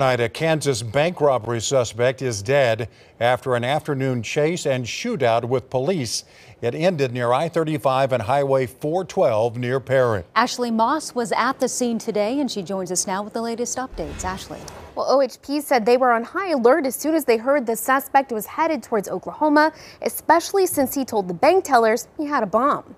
Tonight, a Kansas bank robbery suspect is dead after an afternoon chase and shootout with police. It ended near I-35 and Highway 412 near Perry. Ashley Moss was at the scene today and she joins us now with the latest updates. Ashley. Well, OHP said they were on high alert as soon as they heard the suspect was headed towards Oklahoma, especially since he told the bank tellers he had a bomb.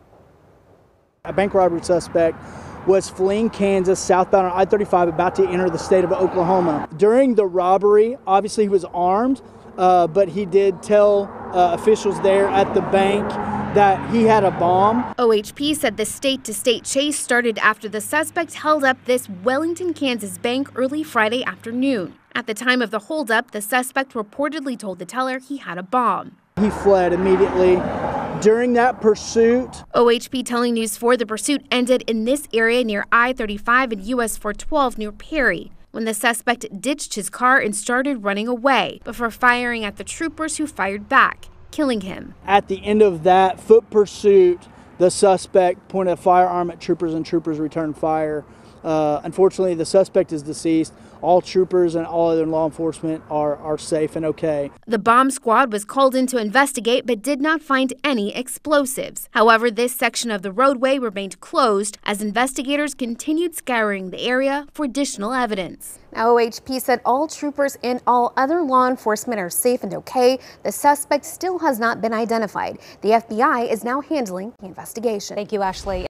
A bank robbery suspect was fleeing Kansas southbound on I 35, about to enter the state of Oklahoma. During the robbery, obviously he was armed, uh, but he did tell uh, officials there at the bank that he had a bomb. OHP said the state to state chase started after the suspect held up this Wellington, Kansas bank early Friday afternoon. At the time of the holdup, the suspect reportedly told the teller he had a bomb. He fled immediately during that pursuit. OHP telling News 4 the pursuit ended in this area near I 35 and US 412 near Perry when the suspect ditched his car and started running away before firing at the troopers who fired back, killing him. At the end of that foot pursuit, the suspect pointed a firearm at troopers and troopers returned fire. Uh, unfortunately, the suspect is deceased. All troopers and all other law enforcement are, are safe and okay. The bomb squad was called in to investigate but did not find any explosives. However, this section of the roadway remained closed as investigators continued scouring the area for additional evidence. Now, OHP said all troopers and all other law enforcement are safe and okay. The suspect still has not been identified. The FBI is now handling the investigation. Thank you, Ashley.